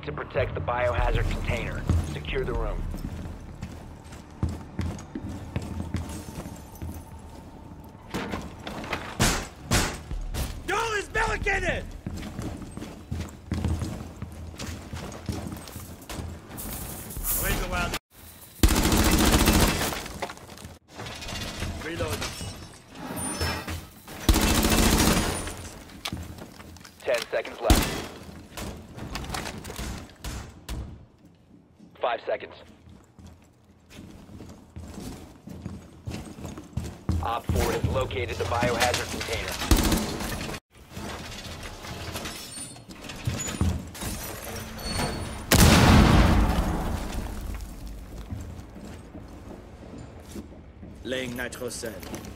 need to protect the biohazard container. Secure the room. Joel is barricaded! Reload. Ten seconds left. Five seconds. Op 4 has located the biohazard container. Laying nitrocell.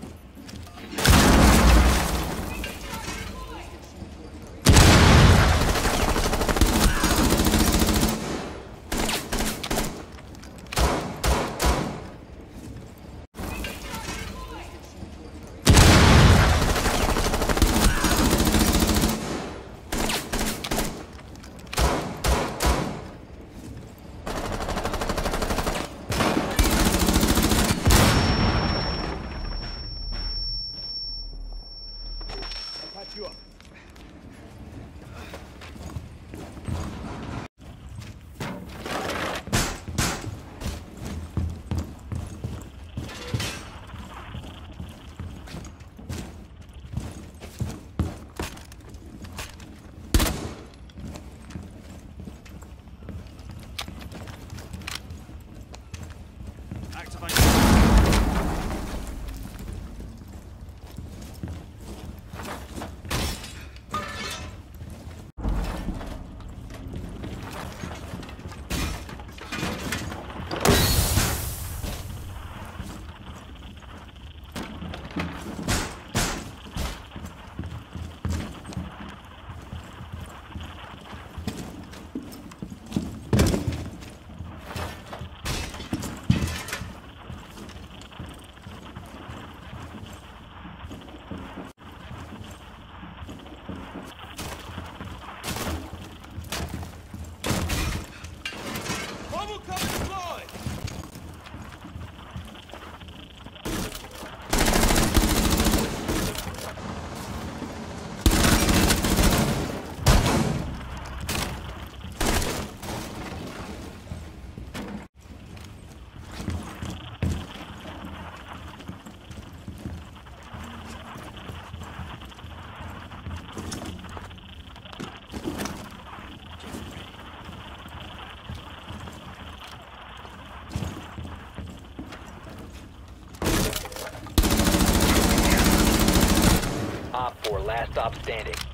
Last stop standing.